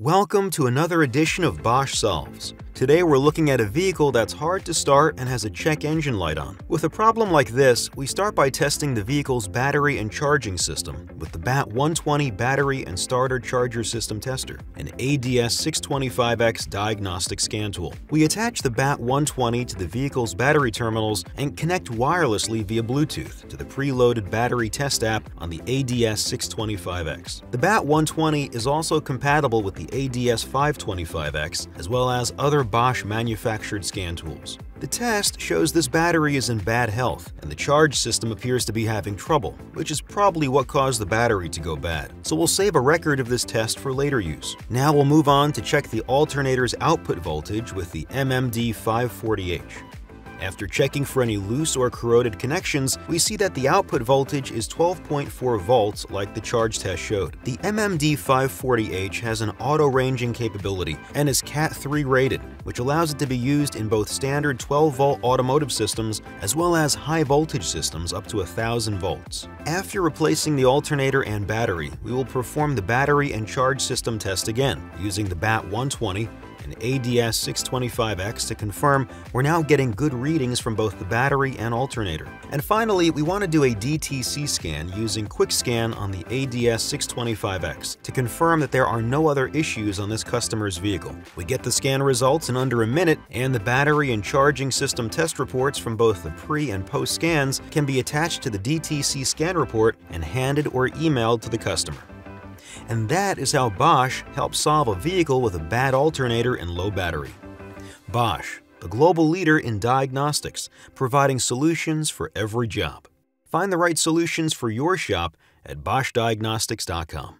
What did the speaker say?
Welcome to another edition of Bosch Solves. Today we're looking at a vehicle that's hard to start and has a check engine light on. With a problem like this, we start by testing the vehicle's battery and charging system with the BAT120 Battery and Starter Charger System Tester, an ADS625X diagnostic scan tool. We attach the BAT120 to the vehicle's battery terminals and connect wirelessly via Bluetooth to the preloaded battery test app on the ADS625X. The BAT120 is also compatible with the ADS525X as well as other Bosch manufactured scan tools. The test shows this battery is in bad health, and the charge system appears to be having trouble, which is probably what caused the battery to go bad. So we'll save a record of this test for later use. Now we'll move on to check the alternator's output voltage with the MMD540H. After checking for any loose or corroded connections, we see that the output voltage is 12.4 volts like the charge test showed. The MMD540H has an auto-ranging capability and is Cat 3 rated, which allows it to be used in both standard 12-volt automotive systems as well as high-voltage systems up to 1000 volts. After replacing the alternator and battery, we will perform the battery and charge system test again using the BAT120 and ADS625X to confirm we're now getting good readings from both the battery and alternator. And finally, we want to do a DTC scan using QuickScan on the ADS625X to confirm that there are no other issues on this customer's vehicle. We get the scan results in under a minute, and the battery and charging system test reports from both the pre and post scans can be attached to the DTC scan report and handed or emailed to the customer. And that is how Bosch helps solve a vehicle with a bad alternator and low battery. Bosch, the global leader in diagnostics, providing solutions for every job. Find the right solutions for your shop at boschdiagnostics.com.